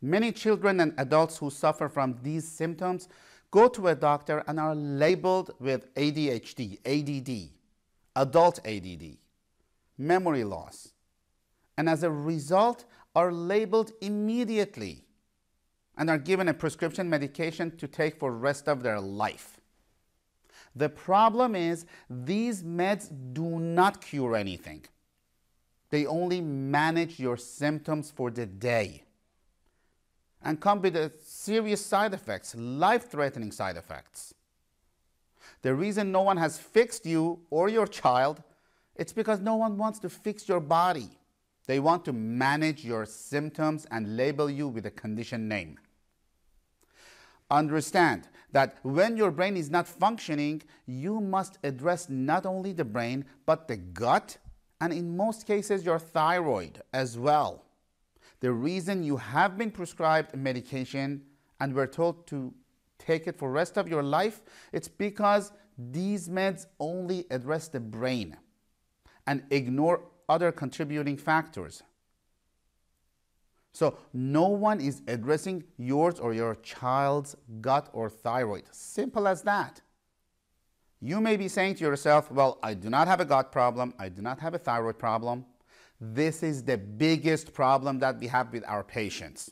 Many children and adults who suffer from these symptoms go to a doctor and are labeled with ADHD, ADD, adult ADD, memory loss, and as a result are labeled immediately and are given a prescription medication to take for the rest of their life. The problem is these meds do not cure anything. They only manage your symptoms for the day and come with serious side effects, life-threatening side effects. The reason no one has fixed you or your child, it's because no one wants to fix your body. They want to manage your symptoms and label you with a condition name. Understand that when your brain is not functioning, you must address not only the brain, but the gut, and in most cases, your thyroid as well. The reason you have been prescribed medication and were told to take it for the rest of your life, it's because these meds only address the brain and ignore other contributing factors. So no one is addressing yours or your child's gut or thyroid. Simple as that. You may be saying to yourself, well, I do not have a gut problem. I do not have a thyroid problem. This is the biggest problem that we have with our patients.